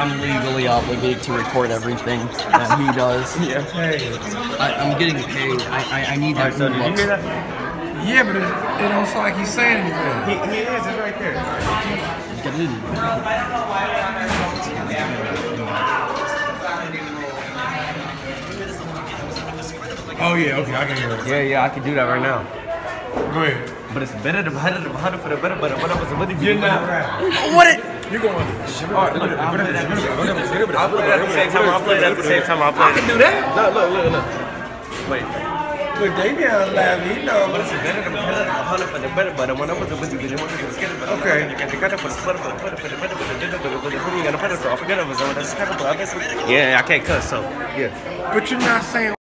I'm legally obligated to record everything that he does. yeah. Hey. I, am getting paid. I, I, I need that. Right, so did you hear that? Yeah, but it, it don't sound like he's saying anything. He, he is. It's right there. Get. Oh yeah, okay, I can hear it. Yeah, yeah, I can do that right now. Go ahead. But it's better than better than better for the better, but what I was with you. You're not right. What? It, you're going. All right, look, I'll play that at the same time. I'll play that at the same time. I'll play. I can do that. Look, look, look, look. Wait. But they be on live, you know. But it's better than a hundred for the better, but I was with you, you want to get it. Okay. You got to get the better, better, better, better, better, for the better, for the better, for the better, for the better,